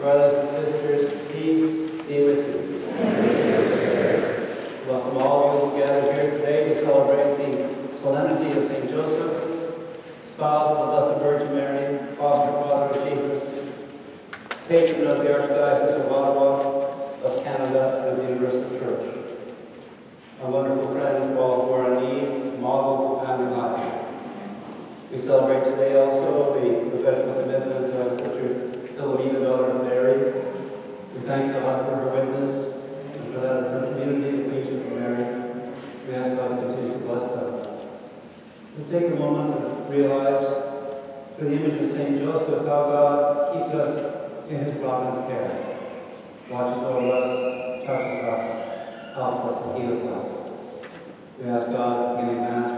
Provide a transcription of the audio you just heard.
Brothers and sisters, peace be with you. Welcome all of who gather here today to celebrate the solemnity of St. Joseph, spouse of the Blessed Virgin Mary, foster father of Jesus, patron of the Archdiocese of Ottawa, of Canada, and of the Universal Church. A wonderful friend of all realize through the image of St. Joseph how God keeps us in his provident care, watches over us, touches us, helps us, and heals us. We ask God in advance